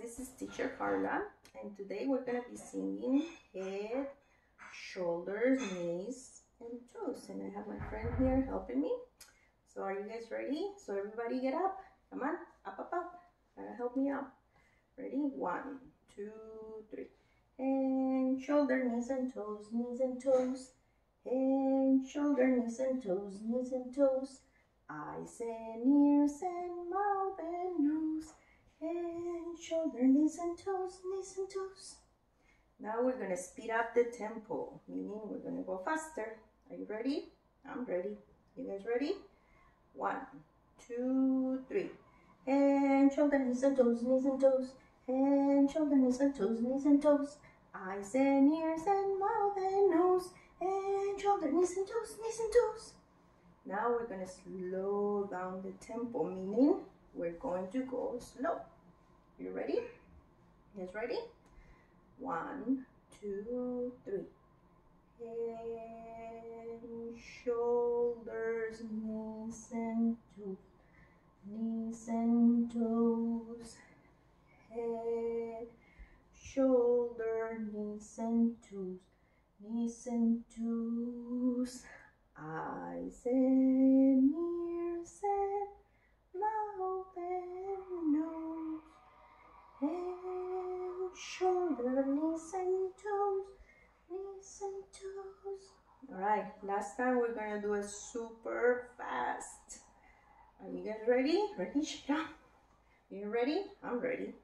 This is teacher Carla, and today we're going to be singing head, shoulders, knees, and toes. And I have my friend here helping me. So are you guys ready? So everybody get up. Come on, up, up, up. Gotta help me up. Ready? One, two, three. And shoulder, knees and toes, knees and toes. And shoulder, knees and toes, knees and toes. Eyes and ears and mouth and nose and shoulder, knees and toes, knees and toes. Now we're gonna speed up the tempo, meaning we're gonna go faster. Are you ready? I'm ready. You guys ready? One, two, three. And shoulder, knees and toes, knees and toes. And shoulder, knees and toes, knees and toes. Eyes and ears and mouth and nose. And shoulder, knees and toes, knees and toes. Now we're gonna slow down the tempo, meaning we're going to go slow. You ready? Guys ready? One, two, three. Head, shoulders, knees and toes. Knees and toes. Head, shoulder, knees and toes. Knees and toes. Eyes and shoulder, knees and toes, knees and toes. All right, last time we're gonna do it super fast. Are you guys ready? Ready, yeah. You ready? I'm ready.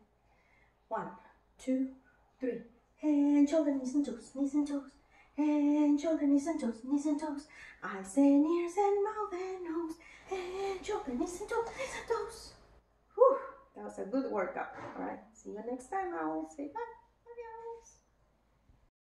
One, two, three. And shoulder, knees and toes, knees and toes. And shoulder, knees and toes, knees and toes. Eyes and ears and mouth and nose. And shoulder, knees and toes, knees and toes. Was a good workout. All right, see you next time. I will say bye.